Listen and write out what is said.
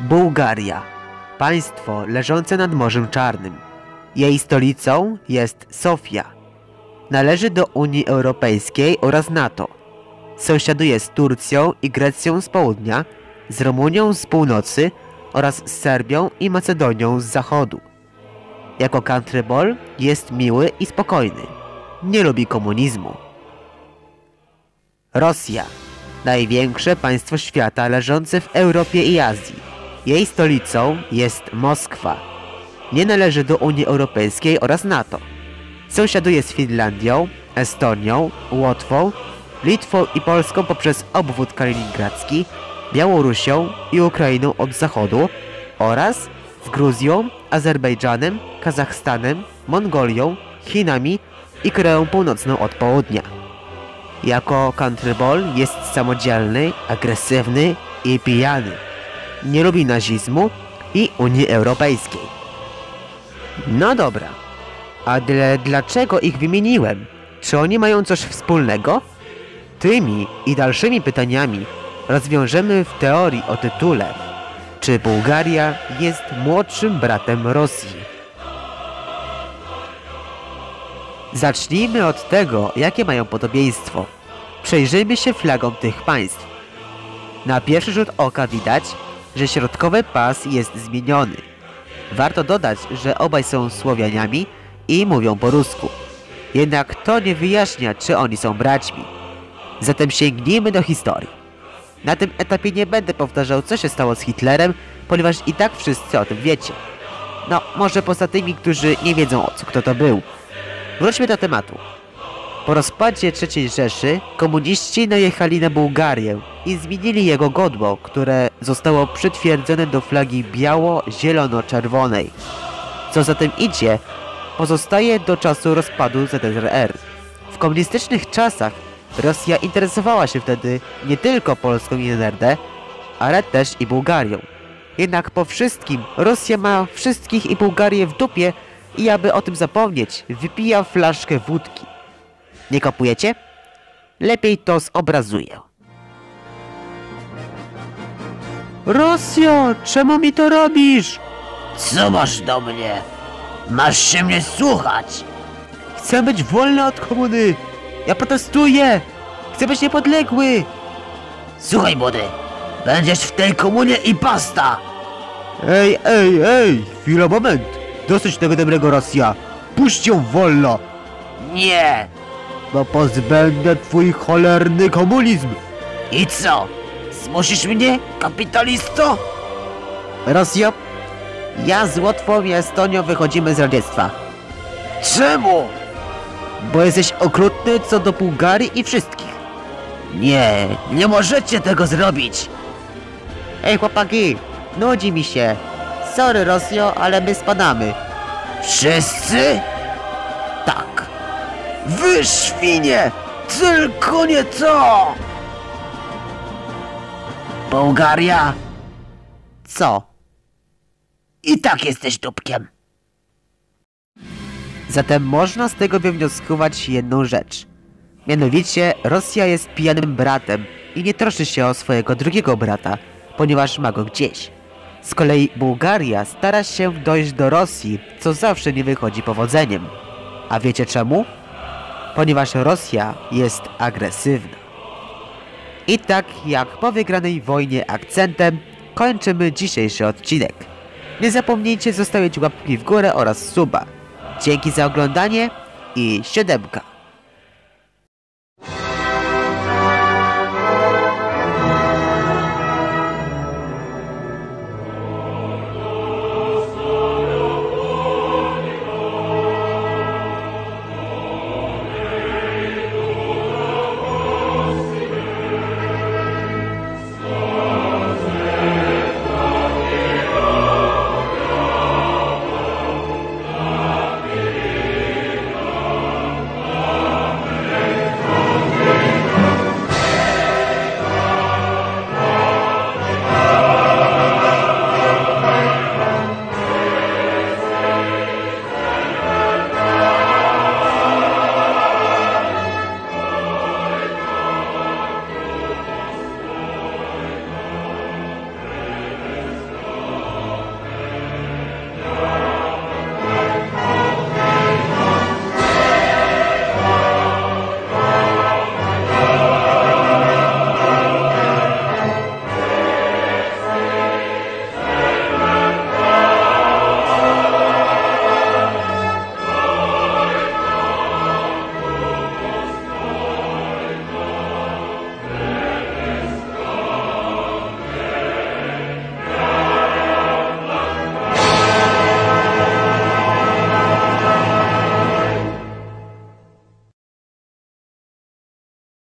Bułgaria. Państwo leżące nad Morzem Czarnym. Jej stolicą jest Sofia. Należy do Unii Europejskiej oraz NATO. Sąsiaduje z Turcją i Grecją z południa, z Rumunią z północy oraz z Serbią i Macedonią z zachodu. Jako country ball jest miły i spokojny. Nie lubi komunizmu. Rosja. Największe państwo świata leżące w Europie i Azji. Jej stolicą jest Moskwa. Nie należy do Unii Europejskiej oraz NATO. Sąsiaduje z Finlandią, Estonią, Łotwą, Litwą i Polską poprzez obwód kaliningradzki, Białorusią i Ukrainą od zachodu oraz z Gruzją, Azerbejdżanem, Kazachstanem, Mongolią, Chinami i Koreą Północną od południa. Jako country ball jest samodzielny, agresywny i pijany. Nie lubi nazizmu i Unii Europejskiej. No dobra, ale dlaczego ich wymieniłem? Czy oni mają coś wspólnego? Tymi i dalszymi pytaniami rozwiążemy w teorii o tytule Czy Bułgaria jest młodszym bratem Rosji? Zacznijmy od tego, jakie mają podobieństwo. Przejrzyjmy się flagom tych państw. Na pierwszy rzut oka widać, że środkowy pas jest zmieniony. Warto dodać, że obaj są Słowianiami i mówią po rusku. Jednak to nie wyjaśnia, czy oni są braćmi. Zatem sięgnijmy do historii. Na tym etapie nie będę powtarzał, co się stało z Hitlerem, ponieważ i tak wszyscy o tym wiecie. No, może poza tymi, którzy nie wiedzą, o co kto to był. Wróćmy do tematu. Po rozpadzie III Rzeszy komuniści najechali na Bułgarię i zmienili jego godło, które zostało przytwierdzone do flagi biało-zielono-czerwonej. Co za tym idzie, pozostaje do czasu rozpadu ZSRR. W komunistycznych czasach Rosja interesowała się wtedy nie tylko Polską i NRD, ale też i Bułgarią. Jednak po wszystkim Rosja ma wszystkich i Bułgarię w dupie i aby o tym zapomnieć, wypija flaszkę wódki. Nie kopujecie? Lepiej to zobrazuję. Rosjo, czemu mi to robisz? Co masz do mnie? Masz się mnie słuchać! Chcę być wolny od komuny! Ja protestuję! Chcę być niepodległy! Słuchaj, młody! Będziesz w tej komunie i basta! Ej, ej, ej! Chwila, moment! Dosyć tego dobrego Rosja! Puść ją wolno! Nie! Bo pozbędę twój cholerny komunizm! I co? Zmusisz mnie, kapitalisto? Rosja, ja z Łotwą i Estonią wychodzimy z radziectwa. Czemu? Bo jesteś okrutny co do Bułgarii i wszystkich. Nie, nie możecie tego zrobić! Ej chłopaki, nudzi mi się. Sorry Rosjo, ale my spadamy. Wszyscy? Wy świnie! Tylko nie to! Bułgaria, Co? i tak jesteś dupkiem. Zatem można z tego wywnioskować jedną rzecz. Mianowicie Rosja jest pijanym bratem i nie troszczy się o swojego drugiego brata, ponieważ ma go gdzieś. Z kolei Bułgaria stara się dojść do Rosji, co zawsze nie wychodzi powodzeniem. A wiecie czemu? Ponieważ Rosja jest agresywna. I tak jak po wygranej wojnie akcentem, kończymy dzisiejszy odcinek. Nie zapomnijcie zostawić łapki w górę oraz suba. Dzięki za oglądanie i siódemka.